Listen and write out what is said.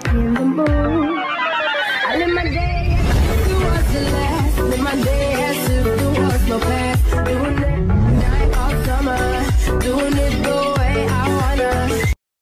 back in the mood. I live my day as if the last. Live my day as if it was my past. Doing that.